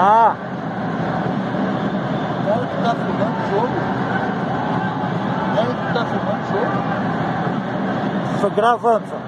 Ah! Quero que tá filmando o jogo. Quero que tá filmando o jogo. Estou gravando, só.